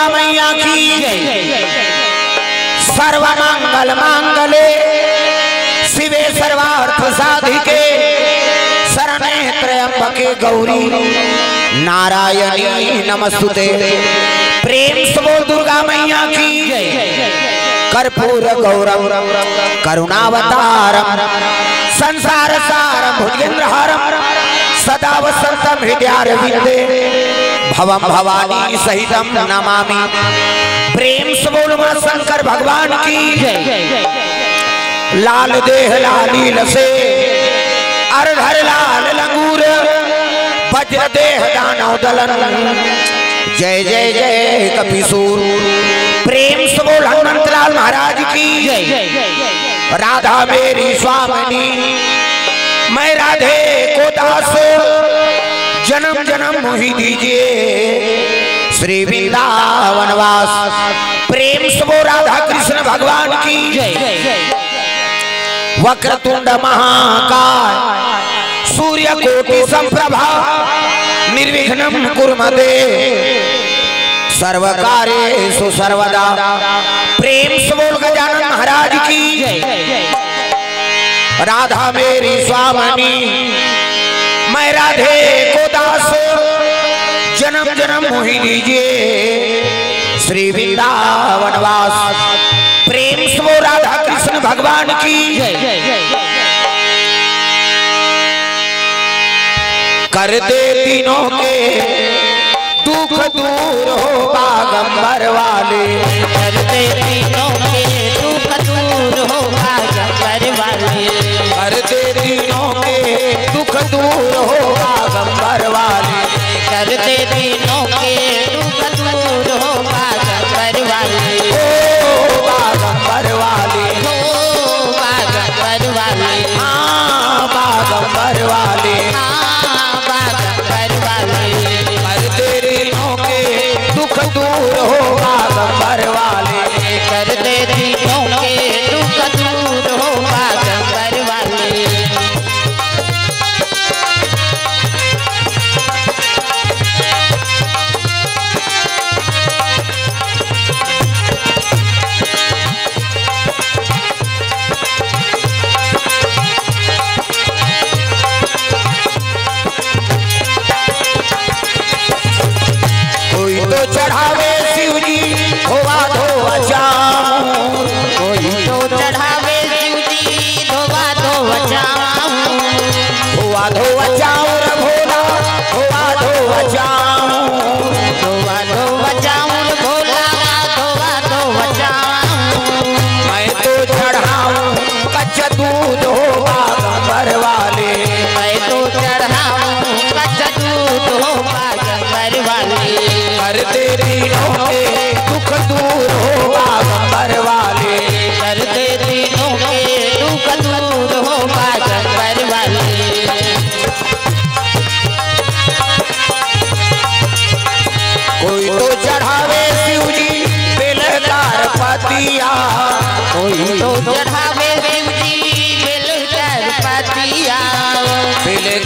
दुर्गा मैया की सर्व मंगल मांगले। शिवे सर्वार्थ साधिके। शरणे त्र्यंबके गौरी। नारायणी नमस्तुते। प्रेम से दुर्गा मैया की कर्पूर गौरव करुणावतारम संसार सारम भुजगेंद्र हारम सदा वसंतम हृदय भवम भवानी सहितम नमामि। प्रेम से बोल माँ शंकर भगवान की लाल देह, लाली से। अरधर लाल लंगूर वज्र देह, दानव दलन। जय जय जय, कपिसूर। प्रेम से हनुमंत लाल महाराज की राधा मेरी स्वामिनी। मैं राधे को दास। जन्म जन्म मोहि दीजिए। श्री वृंदावन वास प्रेम से वो राधा कृष्ण भगवान की। जय वक्रतुंड महाकाय। सूर्य कोटि संप्रभा। निर्विघ्नं कुर्मते सर्व कार्येषु सर्वदा। प्रेम से बोल गजानन महाराज की। राधा मेरी स्वामिनी। मैं राधे को दास, जन्म जन्म मोहि दीजिए श्री वृंदावन वास, प्रेम से वो राधा कृष्ण भगवान की। कर दे तीनों के दुख दूर हो बागंबर वाले। करते तीनों के दुख दूर हो बागंबर दूर हो बागंबर वाले। करते दिनों के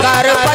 कर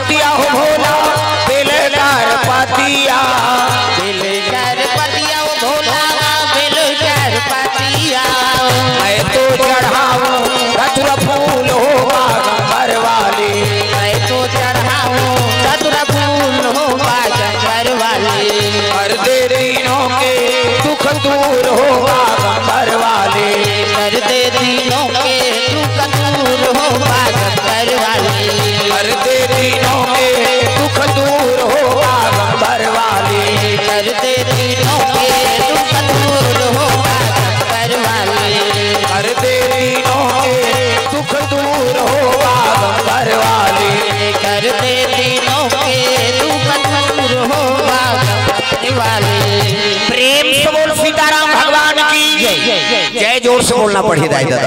से बोलना पड़े दादा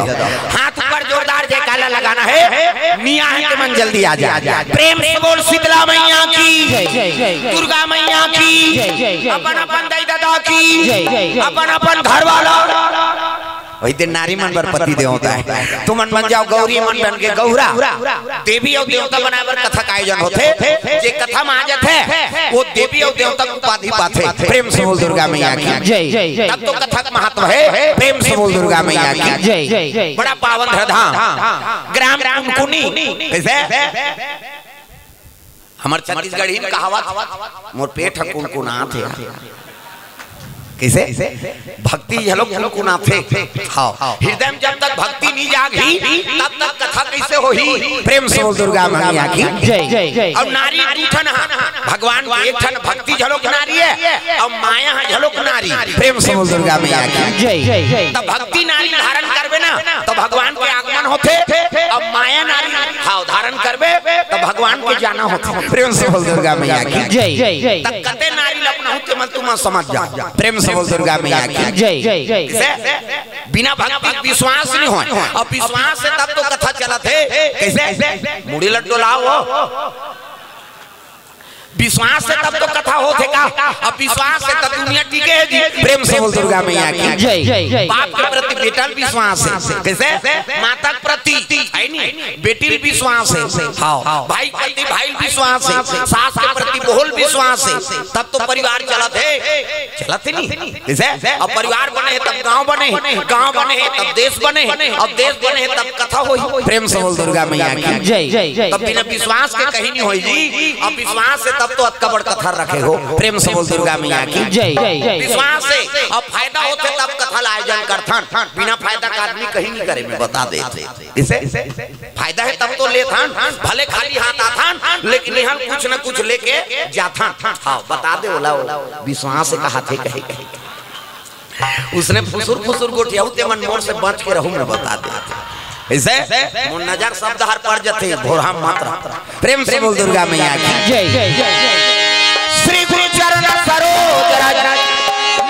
हाथ पर जोरदार जयकारा लगाना है। मियाँ के मन जल्दी आ जा। प्रेम से बोल शीतला मैया की। दुर्गा मैया की। अपन अपन दाई दादा की। अपन अपन घर वाला। वही नारी मन पर पति देव होता है। तुम मन बन जाओ गौरी मन बन के गौरा। देवी और देवता बनाए बर कथा का आयोजन होते। जे कथा में आ जाते वो देवी और देवता को उपाधि पाते। प्रेम से बोल दुर्गा मैया की। जय। तब तो कथा का महत्व है। प्रेम से बोल दुर्गा मैया की। जय। बड़ा पावन है धाम ग्राम कुनी। कैसे हमार छत्तीसगढ़ कहावत मोर पेट है कुनकुनात है। कैसे? भक्ति झलक कुनकुनात है। हाँ। हृदय में जब तक भक्ति नहीं जागी तब तक कथा कैसे होही प्रेम से दुर्गा मैया की जय जय। जय। और नारी दू ठन भगवान के एक ठन भक्ति झलक नारी है। और माया है झलक नारी। प्रेम से दुर्गा मैया की जय जय जय तब भक्ति नारी धारण करबे ना तो भगवान के आगमन होते अब माया नारी हाँ धारण करबे तो भगवान के जाना होता प्रेम से दुर्गा मैया की जय। जय जय तब कते नारी लपना होते मन तुम समझ जा। प्रेम से बोल दुर्गा मैया की जय जय जय कैसे बिना भक्ति विश्वास नहीं हो अब विश्वास से तब तो कथा चलत है कैसे मुड़ी लड्डू लाओ विश्वास से तब तो कथा होते का अब विश्वास से तब दुनिया टिके है जी प्रेम से बोल दुर्गा मैया की जय। बाप के प्रति बेटा विश्वास है। कैसे? माता के प्रति। है नहीं? बेटी विश्वास है। हाँ। भाई के प्रति भाई विश्वास है। सास के प्रति बहुल विश्वास है। तब तो परिवार चलत है। चलत है नहीं? कैसे? अब परिवार बने है तब गाँव बने है। गाँव बने है तब देश बने है। अब देश बने है तब कथा होई प्रेम से बोल दुर्गा मैया की जय। तब बिना विश्वास के कहीं नहीं होई जी। अब विश्वास से तब तो अतका बड़ कथा रखे हो प्रेम से बोल दुर्गा मैया की। जय विश्वास से। अब फ़ायदा होते तब कथा ला आयोजन करथन बिना फ़ायदा का आदमी कहीं नहीं करे मैं बता देते इसे? फ़ायदा है तब तो लेथन भले खाली हाथ आथन लेकिन यहाँ कुछ ना कुछ लेके जाथन हाँ बता दे ओला ओला। विश्वास से कहा थे कहे। कहे उसने फुसुर फुसुर गोटिया ते मन मोर से बच के रहूँ मैं बता दे। ऐसे मुन नज़र शब्द हर पड़ जाते भोरहा मात्रा। प्रेम से बोल दुर्गा मैया की। जय जय जय जय। श्री गुरु चरण सरोज रज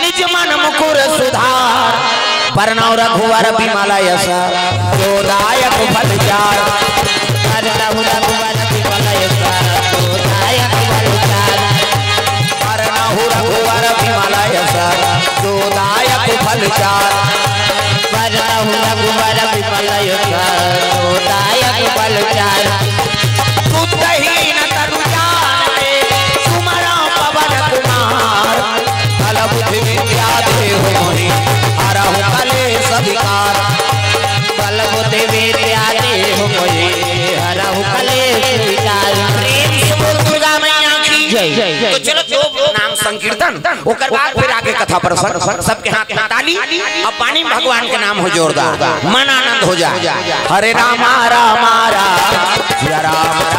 निज मन मुकुर सुधार। परनौ रघुवर बिमल यश जोदायक फल चार। परनौ रघुवर बिमल यश जोदायक फल चार। सुतहीन ओकर बाद फिर आगे कथा प्रसंग। सबके हाथ में ताली। अब पानी भगवान के नाम हो जोरदार। मन आनंद हो जाए। हरे रामा रामा राम राम। राम।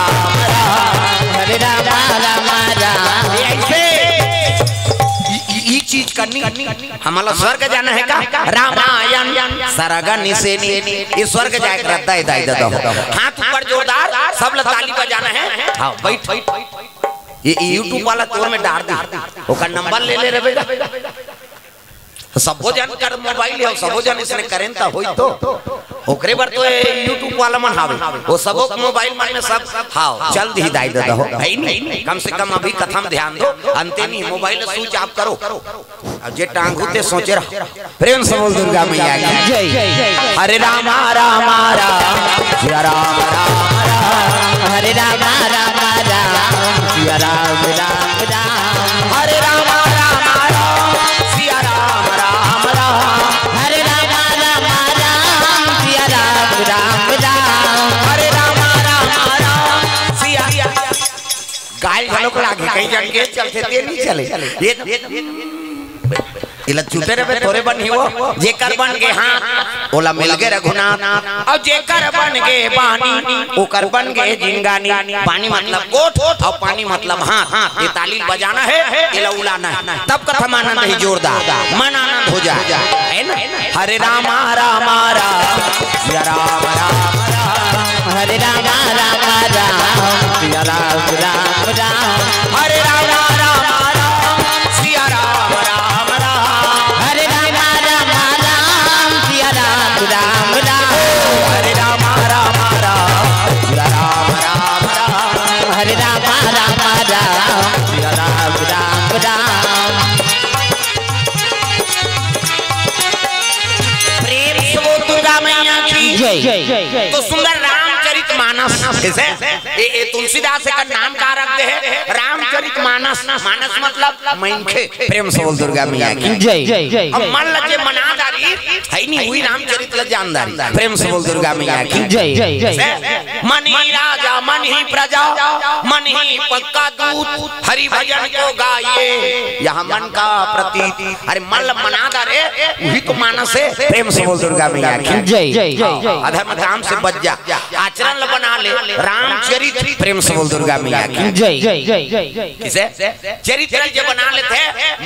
राम ऐसे। ई- ई- ई चीज़ करनी। हमारा स्वर्ग जाना है का रामायण। सरगन से ये स्वर्ग जाए है हाथ ऊपर जोरदार। सब ताली बजाना है। हाँ बैठ। ये यूट्यूब वाला तोर में डाल दी? ओकर नंबर ले ले रे बेटा। सबो जन कर, मोबाइल है सबो जन इसने करें ता होई तो। ओकरे बार तो यूट्यूब वाला मन हावे। वो सबो मोबाइल मन में सब हाँ जल्द ही दाई दादा हो है नहीं? कम से कम अभी कथा में ध्यान दो। अंते नहीं, मोबाइल स्विच ऑफ़ करो। अब जे टांग होते सोचे रहो। प्रेम से बोल दुर्गा मैया की। जय। जय जय हरे रामा रामा, राम। सिया राम राम राम। हरे राम राम। सिया राम राम राम हरे रामा रामा राम सिया राम राम राम हरे राम राम राम सिया राम राम राम हरे रामा रामा राम सिया गाय घलोक लागे कहीं जाके चलते ते नहीं चले इला चुटे रे थोड़े बन ही जेकर बन के हाथ ओला मिल गए रघुनाथ। और जेकर बन के पानी ओकर बन गए जिंगानी। पानी मतलब गोठ और पानी मतलब हाथ। ये ताली बजाना है, इला उलाना है। तब कथा आनंद ही जोरदार। मन आनंद हो जाए। है ना? हरे रामा रामा, राम। राम राम राम। हरे राम राम राम। राम राम। कैसे ये ये तुलसीदास का नाम का रख दे रामचरित मानस। मानस मतलब प्रेम से बोल दुर्गा मैया की। जय। जय। जय। मन लगे मनादारी। है नहीं हुई रामचरित जानदारी प्रेम से बोल दुर्गा मैया की। जय। जय। जय। मन ही राजा मन ही प्रजा मन ही पक्का दूत हरि भजन को गाइए। यहाँ मन का प्रतीत। अरे मन मनादा रे वही तो मानस है। प्रेम से बोल दुर्गा मैया की। जय। जय। जय। अधर्म काम से बच जा आचरण बना ले। रामचरित प्रेम से बोल दुर्गा मैया की। जय। जय जय जय किसे? चरित्र जो बना लेते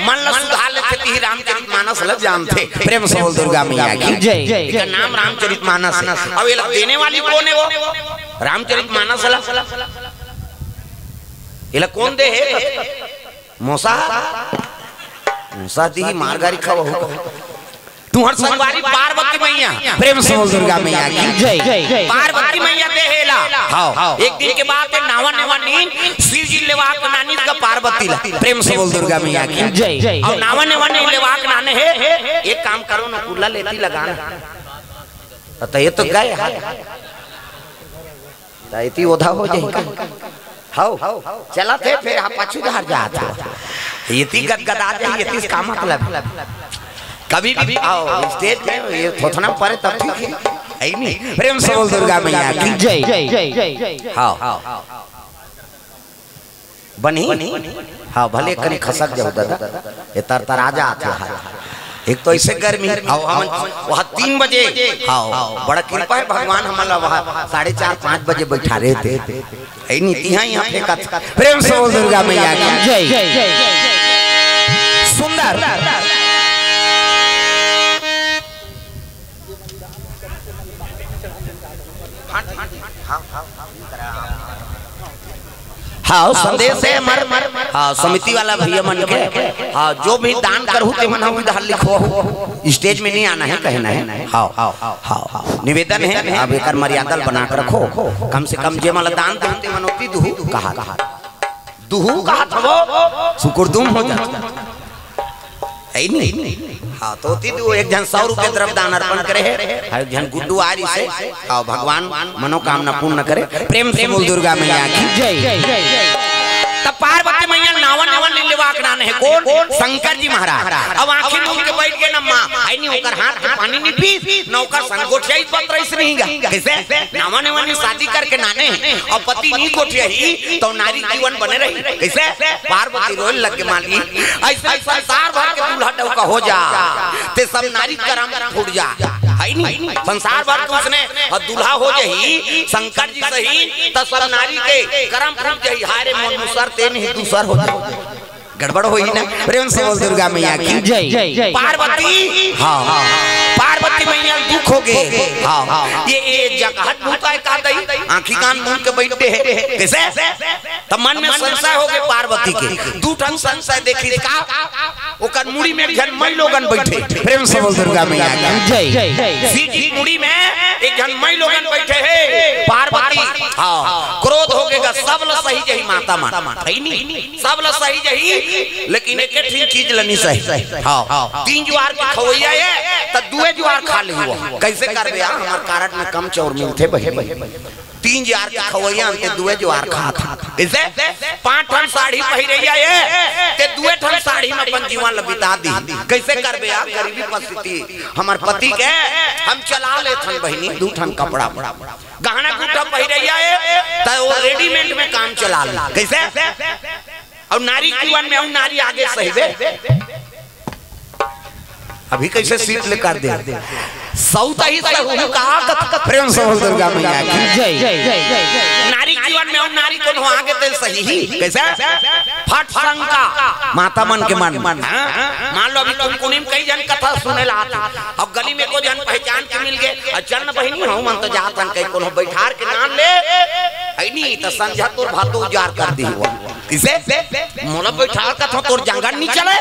मन ल सुधार लेते ही रामचरित मानस ल जानते प्रेम से बोल दुर्गा मैया की। जय जय इसका नाम रामचरित मानस। अब ये लोग देने वाली कौन है वो? रामचरित मानस ला। ये लोग कौन दे है? मोसा? मोसा दी मारगारी खाओ। तुहर संगवारी पार्वती मैया। प्रेम से बोल दुर्गा मैया की। जय जय। पार्वती मैया दे हेला हाँ। एक दिन के बाद नावा नावा नींद शिव जी लेवाक नानी का पार्वती ला। प्रेम से बोल दुर्गा मैया की। जय। और नावा नावा नहीं लेवाक नाने है। एक काम करो ना कुल्ला लेती लगाना। तो ये तो गए तो इतनी ओधा हो जाएगी। हाउ। चला थे फिर आप पाछू धार जात हो। इतनी गदगदा जाए इतनी का मतलब। कभी भी आओ स्टेज पे ये थोथना पड़े तब ठीक है। है नहीं प्रेम से बोल दुर्गा मैया की जय जय जय जय जय हाँ बनी? हाँ भले कनी खसक जाओ दादा। ये तर तर आ जाते हैं एक तो ऐसे गर्मी। आओ हम वहाँ तीन बजे। हाँ बड़ा कृपा है भगवान हमारा वहाँ। साढ़े चार पाँच बजे बैठा रहे थे है। नीति यहाँ यहाँ फेंका था। प्रेम से दुर्गा मैया की जय सुंदर। हाँ संदेश है मर हाँ समिति वाला भैया मन के। हाँ जो भी दान करू ते मन हम इधर लिखो। स्टेज में नहीं आना है कहना है। हाँ हाँ हाँ निवेदन है अब एक मर्यादा बना कर रखो। कम से कम जे मला दान देते मनोती दुहु कहा दुहु कहा था वो? सुकुरदुम हो जाता। है नहीं। हाँ तो ती दो एक जन सौ रुपए तरफ़ दान अर्पण करे है। एक जन गुड्डू आरी से और भगवान मनोकामना पूर्ण करे। प्रेम से मूल दुर्गा मैया की जय। तब पार्वती मैया नावन नावन ले है कौन? शंकर जी महाराज। अब आँखें मूंद के बैठ गए ना माँ। आई नहीं ओकर हाथ के पानी नहीं पी नौकर संगोठिया इस पत्र इस नहीं कैसे नावन नावन शादी करके नाने और पति नहीं गोठिया ही। तो नारी जीवन बने रही। कैसे पार्वती रोल लग के माली। ऐसे संसार भर के दूल्हा डौका हो जा। ते सब नारी करम फूट जा। है नहीं? संसार भर के उसने और दूल्हा हो जही शंकर जी सही तो सब नारी के करम फूट जही हारे मन मुसर ते नहीं दूसर हो जाए गड़बड़ हो ही ना प्रेम से बोल दुर्गा मैया की जय। जय। पार्वती? हाँ हाँ पार्वती मैया दुख हो गए। हाँ हाँ। ये ये जगहट भूता है का दई आंखी कान मुँह के बैठे हैं। कैसे? तब मन में संशय हो गए पार्वती के। दू ठन संशय देखी का ओकर मुड़ी में जन मई लोगन बैठे। प्रेम से बोल दुर्गा मैया की जय। जय। जय सी मुड़ी में एक जन मई लोगन बैठे हैं। पार्वती हाँ। क्रोध हो गएगा सब ल सही जही माता माता। है नहीं। सब ल सही जही लेकिन एक ठीक चीज़ लनी सही। हाँ। तीन जुआर की खवैया है तो दुए जुआर खा ली कैसे कर दिया हमार कारट में कम चौर मिलते बहे तीन जार के खवैया अंते दुए जुआर खा था कैसे पाँच ठन साड़ी पहिरैया है ते दुए ठन साड़ी में अपन जीवन ल बिता दी। कैसे कर बे यार गरीबी परिस्थिति हमार पति के हम चला ले थन बहिनी दू ठन कपड़ा। गहना गुटा पहिरैया है तो वो रेडीमेड में काम चला ले। कैसे? और नारी जीवन में हम नारी आगे सही अभी कैसे सीट लेकर दे? सौता ही कहा प्रेम समझ दुर्गा मैया की जय जय जय जय नारी जीवन में और नारी को आगे तेल सही ही। कैसे? फट शंका। माता मन के मन। हाँ? मान लो अभी तुम कुनिम कई जन कथा सुने ला अब गली में को जन पहचान के मिल गए। और चरण बहिनी हूँ, मन तो जात हन कई कोनो बैठार के नाम ले। है नी तो संध्या तोर भातो उजार कर दी हुआ। किसे? मोला बैठार का था, तोर जंगल नहीं चले।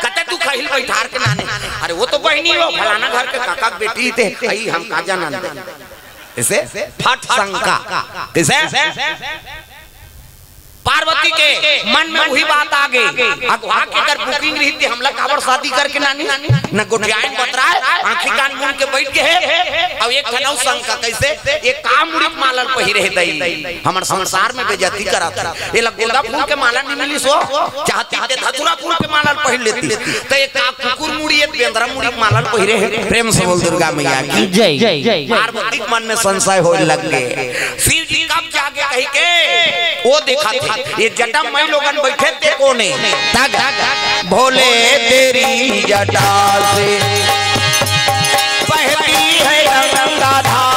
कते तू खहिल बैठार के नाने। अरे वो तो बहिनी हो, फलाना घर के काका के बेटी थे। आई हम काजा नंद इसे फट शंका। किसे? पार्वती के मन में वही बात आ गई। अगवा के अगर बुकिंग रही थी हमला काबर शादी करके नानी न गोठियाइन बतराए आंखी कान मुँह के बैठ के है। अब एक खनौ संग का कैसे? एक काम मुड़ी मालल पहिरे दई। हमर संसार में बेइज्जती करत ये लग गोदा फूल के माला नहीं मिली सो? चाहती ते धतुरा फूल के मालल पहिर लेती। तो एक का कुकुर मुड़ी एक बेंद्रा मुड़ी के मालल पहिरे है प्रेम से बोल दुर्गा मैया की। जय। जय जय पार्वती मन में संशय होने लग गए। शिव जी कब जाके कही के? वो देखा था, ये जटा मई लोगन बैठे थे कोने। भोले तेरी जटा से बहती है गंगा धारा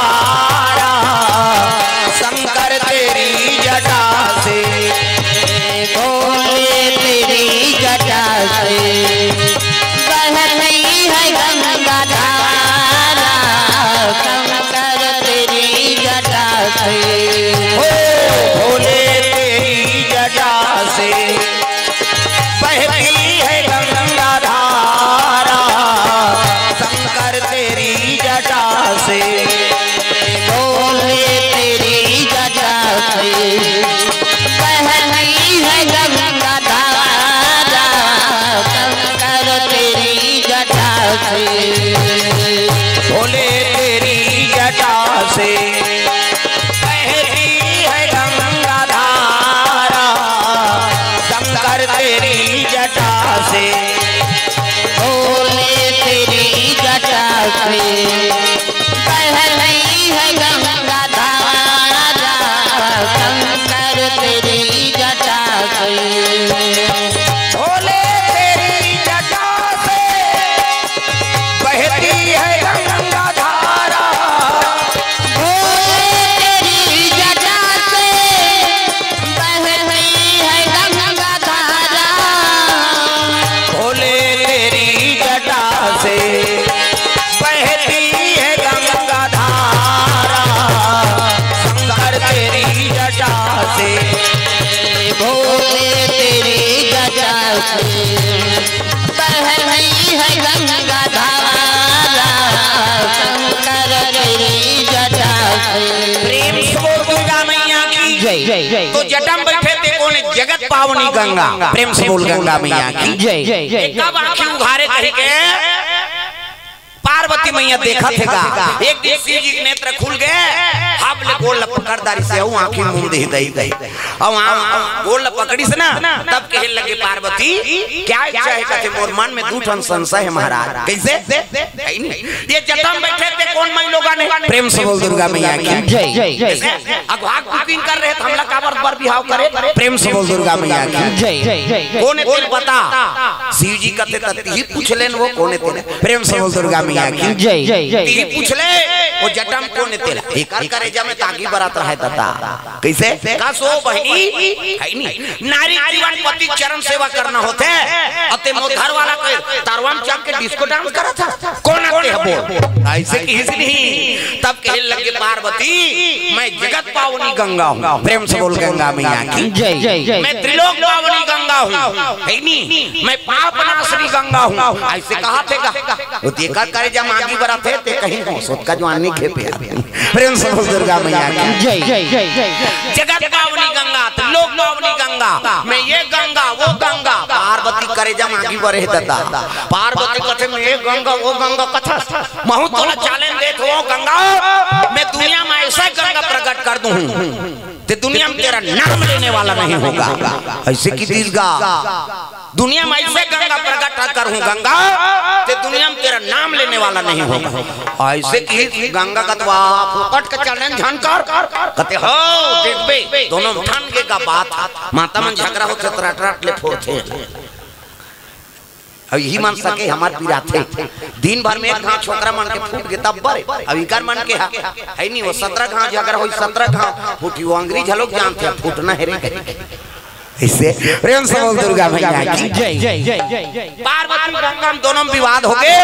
जटम बैठे थे कौन जगत पावनी गंगा प्रेम से बोल गंगा मैया की। जय जय जय। कब आँखें उघारे कह के पार्वती मैया देखा थेगा एक दिन शिव जी के नेत्र खुल गए। हाथ ले गोल पकड़दारी से हूँ आँखें मुँह दे दई गई अब वहाँ गोल पकड़ी से ना तब कहे लगे पार्वती क्या इच्छा है कहते मोर मन में दूठन संशय है महाराज। कैसे? ये जटम बैठे थे कौन मई लोगा ने? प्रेम से बोल दुर्गा मैया की। जय जय जय। अगवा बुकिंग कर रहे थे हमला काबर बर बिहाव करे? प्रेम से बोल दुर्गा मैया की। जय जय कौन तेल बता शिव जी कहते तत्ती ही पूछ लेन वो कौन तेल प्रेम से बोल दुर्गा मैया की। जय जय ती पूछ ले वो जटम कौन तेल एक करे जब में तागी बरात रहे तता कैसे? का सो बहनी। है नहीं? नारी जीवन पति चरण सेवा करना होते अते मो घर वाला के तारवाम चम के डिस्को डांस करा था। कौन आते है बोल? ऐसे किसी नहीं। तब कहे लगे पार्वती। मैं जगत पावनी गंगा हूँ। प्रेम से बोल गंगा मैया की। जय मैं त्रिलोक पावनी गंगा हूँ। है। नहीं? मैं पाप नाशनी गंगा हूँ। ऐसे कहा थे का? वो देखा करे जब आगे बढ़ा थे ते कहीं हो सोच का जवान नहीं खेपे प्रेम से बोल दुर्गा मैया जय जय जय। जय जगत पावनी गंगा त्रिलोक पावनी गंगा। मैं ये गंगा वो गंगा। पार्वती करे जब आगे बढ़े दता पार्वती कथे मैं ये गंगा वो गंगा कथा। महू तोला चैलेंज दे तो गंगा। मैं दुनिया में ऐसा गंगा प्रकट कर दूँ। ते दुनिया में तेरा नाम लेने वाला नहीं होगा। ऐसे की दीर्घा। दुनिया में ऐसे गंगा प्रकट करूँ गंगा ते दुनिया में तेरा नाम लेने वाला नहीं होगा। ऐसे की गंगा का तो फुकट का चैलेंज झनकार कहते हो देखबे दोनों ठान के का बात। माता मन झगड़ा हो छतरा टराट ले फोड़ते। अब यही मान सके हमार पीरा थे दिन भर में एक घाव छोकरा मन के फूट के तब बरे। अब इकार मन के हा- है नहीं वो सत्रह घाव झगड़ा हो सत्रह घाव फूटी वो अंग्रेज़ हलोग जानते फूटना है। रे इससे प्रेम समझ दुर्गा मैया की जय जय। जय जय। जय। पार्वती गंगा में दोनों विवाद हो गए।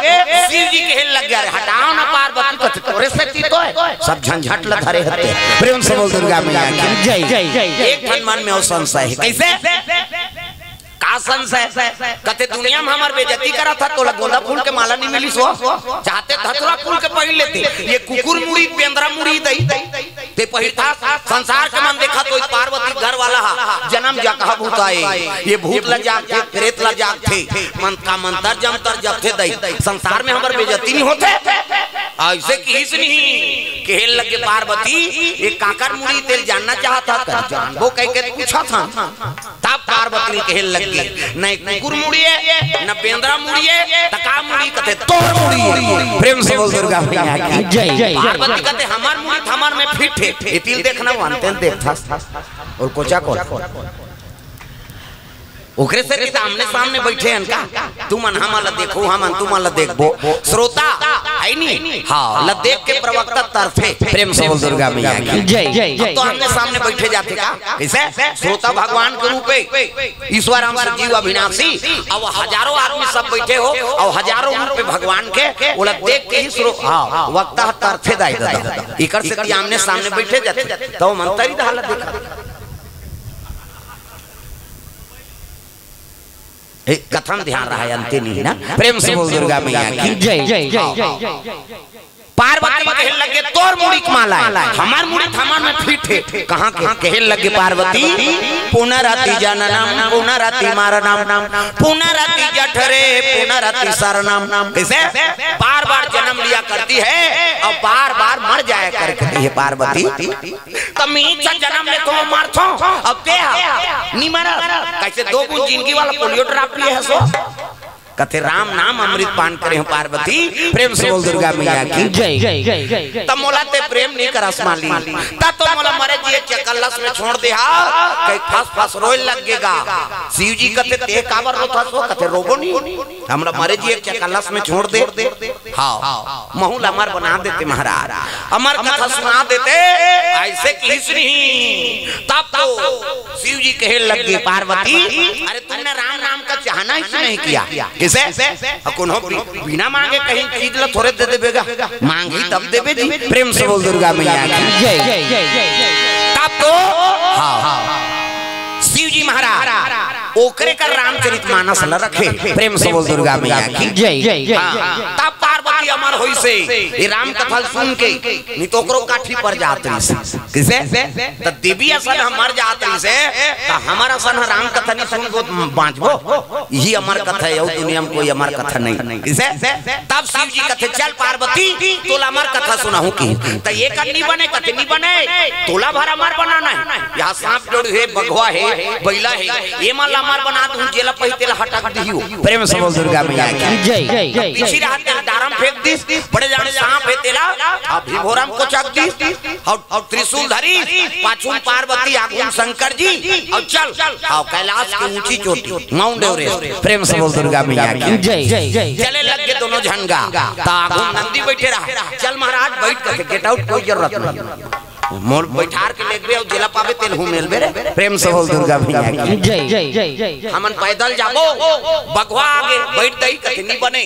शिव जी के हिल लग गया हटाओ ना पार्वती को तोरे से तो सब झंझट ल धरे हते प्रेम समल दुर्गा मैया की जय। जय जय जय एक मन में और संशय है। कैसे? का संशय कते दुनिया में हमार बेइज्जती करा था तोला गोंदा फूल के माला नहीं मिली सो। चाहते धतुरा फूल के पहिर लेते। ये कुकुर मुड़ी, पेंद्रा मुड़ी दई। ते पहिर था संसार के मन देखा तो पार्वती घर वाला जन्म जा कहा भूत आए। ये भूत ल जाग थे प्रेत ल जाग थे मन का मंतर जमतर जब थे दई। संसार में हमार बेइज्जती नहीं होते। ऐसे किस नहीं। खेल लगे, पार्वती, ये काकर मुड़ी तेल जानना चाहता था। जानबो कह के पूछा था। तब पार्वती खेल लगी नहीं कुकुर मुड़िए न पेंद्रा मुड़िए तका मुड़ी कते तोर मुड़ी। प्रेम से बोल दुर्गा मैया की जय जय पार्वती कहते हमार मुड़ी हमार में फिट है। इतिल देखना वानते देख था। और कोचा को ओकरे से के सामने सामने बैठे हैं का तू मन हमला देखो हम तू मन देखबो श्रोता है नी हाँ ल देख के प्रवक्ता तरफे प्रेम से बोल दुर्गा मैया की। जय। जय। तो हमने सामने बैठे जाते का? कैसे? श्रोता भगवान के रूप में ईश्वर हम सजीव अविनाशी। अब हज़ारों आदमी सब बैठे हो। और हज़ारों रूप में भगवान के। ओला देख के ही श्रो हाँ वक्ता तरफे दाई दादा। इकर से कि आमने सामने बैठे जाते। तो मंतरी दाल देखा। कथन ध्यान रहा है ही ना प्रेम से बोल दुर्गा मैया की जय जय जय पार्वती कहन लगे तोर मुड़ी माला है हमार मुड़ी हमार में फिट है। कहाँ के कहन लगे पार्वती? पुनराति जननम पुनराति मारनम पुनराति जठरे पुनराति शरणम कैसे? बार बार जन्म लिया करती है। और बार बार मर जाया करती है पार्वती? तो मीचा जन्म ले तो मर थो अब नहीं मरा कैसे दो ज़िंदगी वाला पोलियो ड्रॉप लिया है सो? कथे राम नाम अमृत पान करे हो पार्वती। प्रेम से बोल दुर्गा मैया की। जय जय जय जय तब मोला ते प्रेम नहीं करस माली। ता तो मोला मरे जी चकल्लस में छोड़ दे हा। कई फस फस रोए लगेगा शिव जी कते ते काबर रो था सो कते रोबो नहीं। हमरा मरे जी चकल्लस में छोड़ दे। हाँ। महूल अमर बना देते महाराज। अमर कथा सुना देते। ऐसे किस रही तब तो शिव जी कहे गए पार्वती। अरे तुमने राम राम का चाहना ही नहीं किया? किसे? बिना मांगे कहीं चीज़ ला थोड़े दे देगा मांगी तब देवे जी प्रेम से बोल दुर्गा मैया तब तो? हाँ। शिव जी महाराज। ओकरे का रामचरित मानस ल रखे। प्रेम से बोल दुर्गा मैया की। जय। जय जय हाँ, तब पार्वती अमर होई से ये राम कथा सुन के नहीं तो ओकरो काठी पर जात रही से। किसे? तो देवी असन हमर जात रही से तो हमार असन राम कथा नहीं सुन को बांचबो यही अमर कथा है और दुनिया में कोई अमर कथा नहीं। किसे? तब शिव जी कथे चल पार्वती तोला अमर कथा सुनाहू की। तो ये करनी बने कथे नहीं बने तोला भर अमर बनाना है। यहाँ सांप जोड़ है बघवा है बैला है ये मान अमर बना दूँ जेला पहितेला हटा दियो। प्रेम से दुर्गा मैया की। जय जय जय पीछे रहा तेल दारम फेंक दिस बड़े जाने सांप है तेला अब भीभोरम को चक दिस। और और त्रिशूल धरी पाछू पार्वती आगुन शंकर जी और चल। आओ कैलाश की ऊँची चोटी माउंट एवरेस्ट। प्रेम से दुर्गा मैया की। जय जय जय। चले लग गए दोनों झंगा। तागुन नंदी बैठे रहा। चल महाराज बैठ कर गेट आउट कोई ज़रूरत नहीं। मोर बैठार के लेके और जिला पावे तेल हूँ मेल बेरे। प्रेम से बोल दुर्गा मैया की। जय जय जय हमन पैदल जाबो बगवा आगे बैठ दई कथनी बने।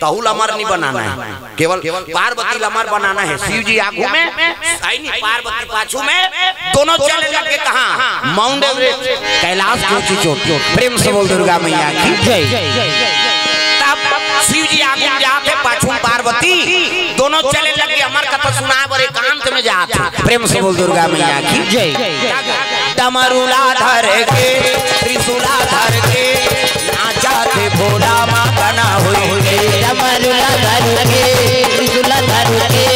तहुल अमर नहीं बनाना है। केवल पार्वती अमर बनाना है। शिव जी आगू में आई नहीं पार्वती पाछू में। दोनों चले लगे कहाँ? माउंट एवरेस्ट कैलाश की चोटी। प्रेम से बोल दुर्गा मैया की। जय जय जय तब शिव जी आगे जाते एकांत में जाते प्रेम से बोल दुर्गा मैया की। जय। डमरुला धर के त्रिशूला धर के नाचाते भोला माँ बना हुई। डमरुला धर के त्रिशूला धर के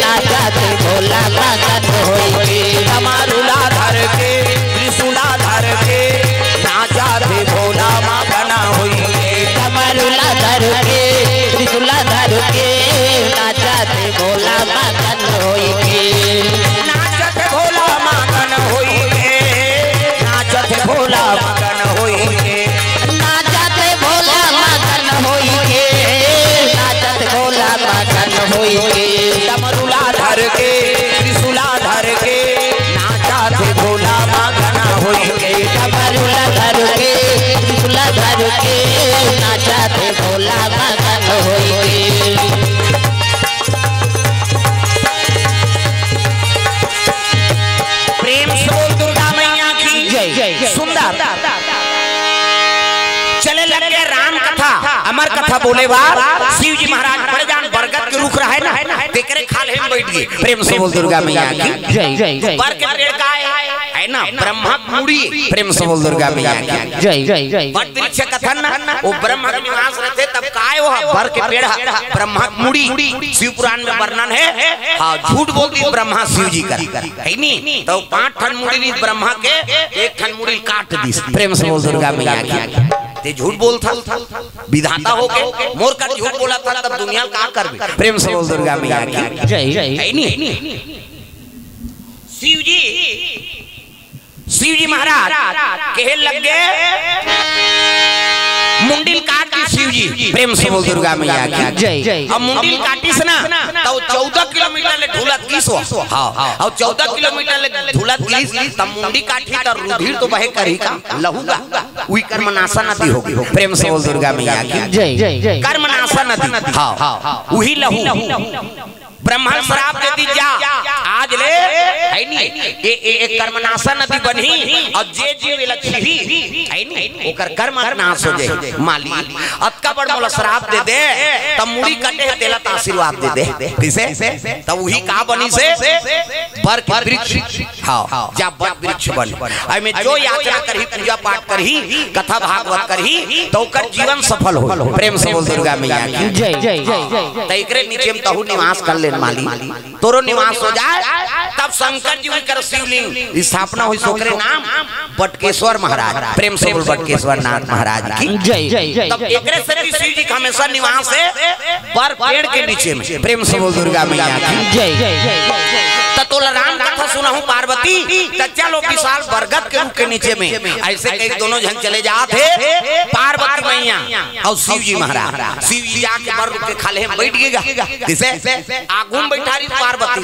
नाचते भोला मगन अमर कथा बोले बा शिव जी महाराज बड़े जान बरगद के रुख रहा ना तेकरे खाल में बैठ गए। प्रेम से बोल दुर्गा मैया की। जय जय जय। बर के पेड़ का है ना ब्रह्मा मुड़ी प्रेम से बोल दुर्गा मैया की। जय जय जय। बट वृक्ष कथन ना वो ब्रह्मा के निवास रहते तब काय वो? बर के पेड़। ब्रह्मा मुड़ी। शिव पुराण में वर्णन है। हाँ झूठ बोलती ब्रह्मा शिव जी का है नी तो पाँच ठन मुड़ी ब्रह्मा के एक ठन मुड़ी काट दी। प्रेम से बोल दुर्गा मैया की। ते झूठ बोलता विधाता हो गए मोर का झूठ बोला था तब दुनिया का कर प्रेम से बोल दुर्गा मैया की। जय जय है नी शिव जी शिव जी महाराज कहे लग गए मुंडिल दी शिव जी प्रेम से बोल दुर्गा मैया की जय। जय। अब मुंडिल काटिस ना तो 14 किलोमीटर ले ढूलत किस हो हाँ। और 14 किलोमीटर ले ढूलत किस तब मुंडी काटी तो रुधिर तो बहे करी का? लहूगा। उई कर्मनाशा नदी होगी। प्रेम से बोल दुर्गा मैया की जय जय जय। कर्मनाशा नदी। हाँ वही लहू। ब्रह्मा श्राप दे दी जा। आज ले है नी? ए ए एक कर्मनाशा नदी बनी और जे जीव लक्ष्मी है नी? ओकर कर्म नाश हो जाए माली अतका बड़ मोला श्राप दे दे तब मुड़ी कटे देला त आशीर्वाद दे दे। किसे तब वही का बनी से? बर के वृक्ष। हाँ जा बर वृक्ष बन। आई में जो याचना करही पूजा पाठ करही कथा भागवत करही तो ओकर जीवन सफल हो प्रेम से बोल दुर्गा मैया की। जय जय जय जय। त नीचे में तहु निवास कर ले माली। तोरो निवास हो जाए तब शंकर जी कर शिवलिंग। स्थापना हुई सोकरे नाम बटकेश्वर महाराज। प्रेम से बटकेश्वर नाथ महाराज की जय। जय तब एकरे से भी शिव जी का हमेशा निवास है पर पेड़ के नीचे में। प्रेम से दुर्गा मैया की। जय जय जय। त तोला राम कथा सुनाहू पार्वती? त चलो विशाल बरगद के के नीचे में। ऐसे कई दोनों जन चले जाते, पार्वती मैया और शिव जी महाराज। शिव जी आके रूख के खाले बैठ गएगा। आगू बैठा रही पार्वती।